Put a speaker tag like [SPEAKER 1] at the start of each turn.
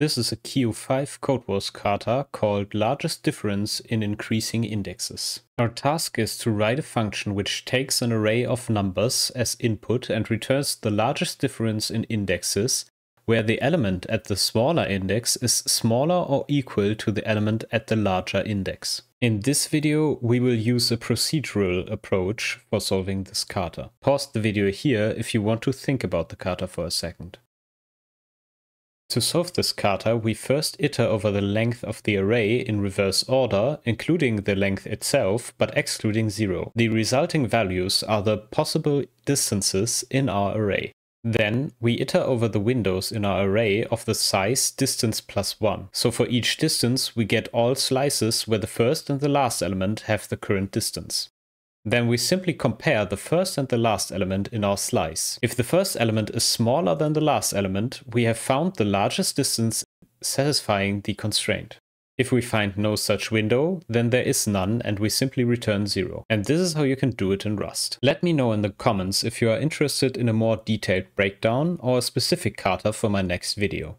[SPEAKER 1] This is a Kyu5 CodeWars kata called largest difference in increasing indexes. Our task is to write a function which takes an array of numbers as input and returns the largest difference in indexes where the element at the smaller index is smaller or equal to the element at the larger index. In this video, we will use a procedural approach for solving this kata. Pause the video here if you want to think about the kata for a second. To solve this kata, we first iter over the length of the array in reverse order, including the length itself, but excluding 0. The resulting values are the possible distances in our array. Then we iter over the windows in our array of the size distance plus 1. So for each distance, we get all slices where the first and the last element have the current distance. Then we simply compare the first and the last element in our slice. If the first element is smaller than the last element, we have found the largest distance satisfying the constraint. If we find no such window, then there is none and we simply return zero. And this is how you can do it in Rust. Let me know in the comments if you are interested in a more detailed breakdown or a specific kata for my next video.